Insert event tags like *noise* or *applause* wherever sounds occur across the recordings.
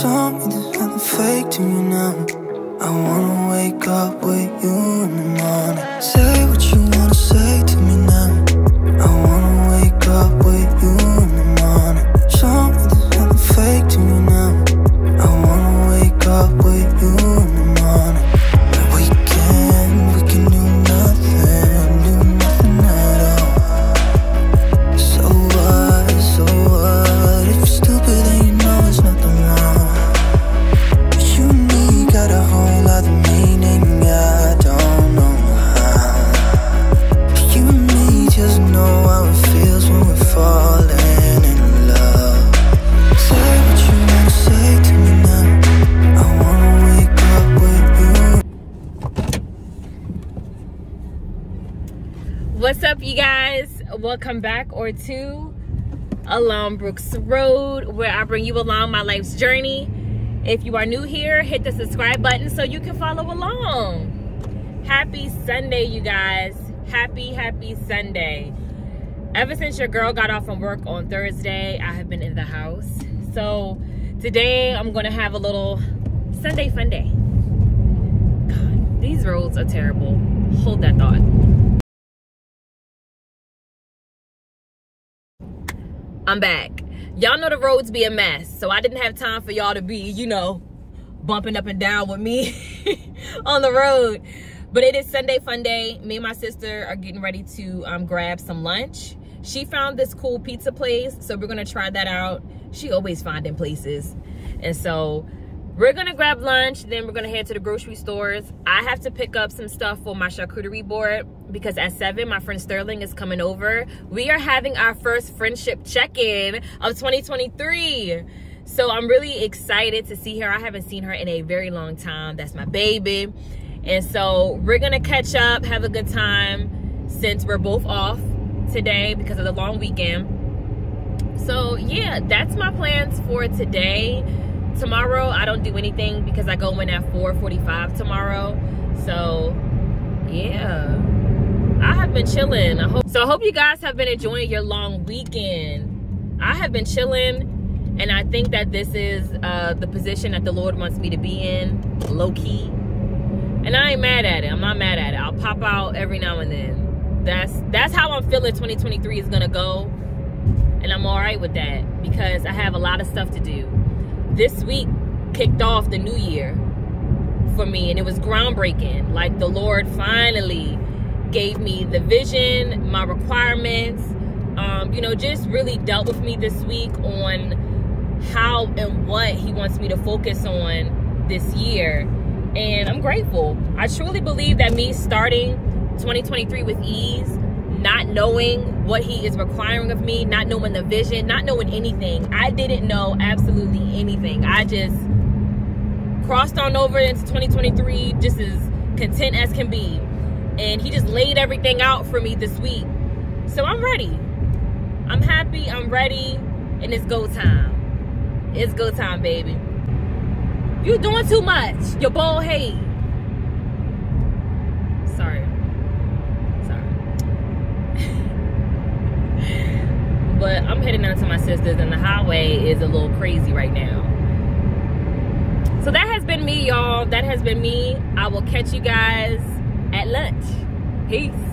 Show me there's nothing fake to me now. I wanna wake up with you What's up, you guys? Welcome back or to along Brooks Road, where I bring you along my life's journey. If you are new here, hit the subscribe button so you can follow along. Happy Sunday, you guys. Happy, happy Sunday. Ever since your girl got off from work on Thursday, I have been in the house. So today I'm gonna have a little Sunday fun day. God, these roads are terrible. Hold that thought. I'm back. Y'all know the roads be a mess, so I didn't have time for y'all to be, you know, bumping up and down with me *laughs* on the road. But it is Sunday fun day. Me and my sister are getting ready to um, grab some lunch. She found this cool pizza place, so we're gonna try that out. She always finding places. And so we're gonna grab lunch, then we're gonna head to the grocery stores. I have to pick up some stuff for my charcuterie board because at seven, my friend Sterling is coming over. We are having our first friendship check-in of 2023. So I'm really excited to see her. I haven't seen her in a very long time. That's my baby. And so we're gonna catch up, have a good time since we're both off today because of the long weekend. So yeah, that's my plans for today tomorrow i don't do anything because i go in at 4:45 tomorrow. So yeah. I have been chilling. I hope so i hope you guys have been enjoying your long weekend. I have been chilling and i think that this is uh the position that the lord wants me to be in low key and i ain't mad at it. I'm not mad at it. I'll pop out every now and then. That's that's how i'm feeling 2023 is gonna go and i'm all right with that because i have a lot of stuff to do this week kicked off the new year for me and it was groundbreaking. Like the lord finally gave me the vision my requirements um, you know just really dealt with me this week on how and what he wants me to focus on this year. And i'm grateful. I truly believe that me starting 2023 with ease not knowing what he is requiring of me, not knowing the vision, not knowing anything. I didn't know absolutely anything. I just crossed on over into 2023 just as content as can be. And he just laid everything out for me this week. So I'm ready. I'm happy, I'm ready, and it's go time. It's go time, baby. You're doing too much. Your bald head. But I'm heading down to my sister's and the highway is a little crazy right now. So that has been me, y'all. That has been me. I will catch you guys at lunch. Peace.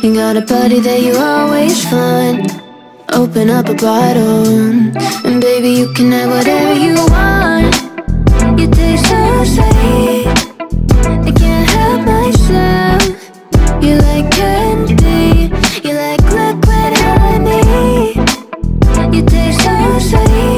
You got a buddy that you always find. Open up a bottle. And baby you can have whatever you want. You taste so sweet. I can't help myself. You like candy. You like liquid honey. You taste so sweet.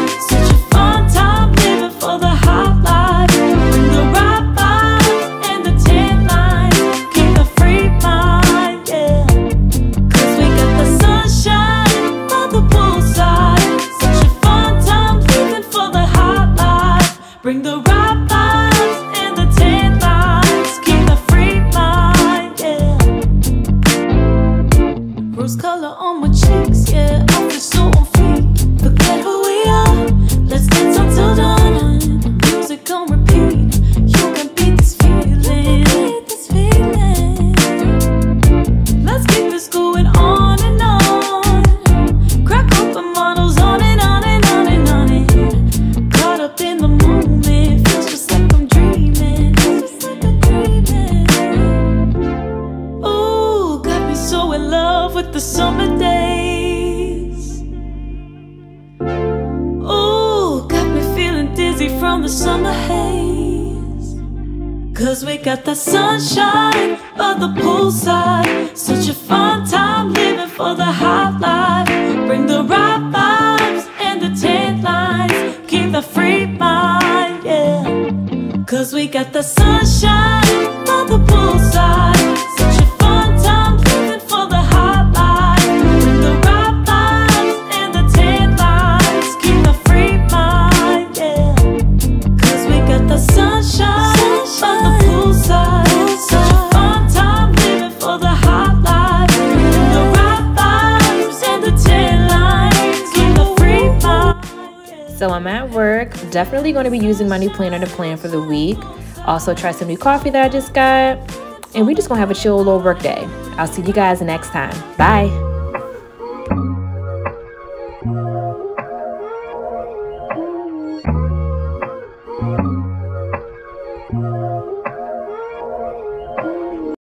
rose color Cause we got that sunshine by the poolside. Such a fun time living for the hot life. Bring the right So I'm at work, definitely going to be using my new planner to plan for the week. Also try some new coffee that I just got. And we're just going to have a chill little work day. I'll see you guys next time. Bye.